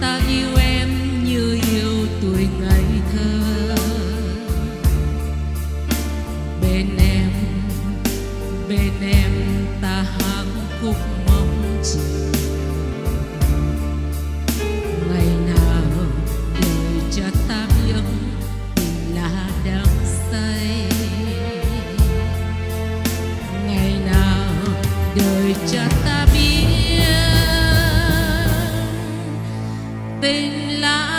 ta yêu em như yêu tuổi ngày thơ. Bên em bên em ta hát khúc tình là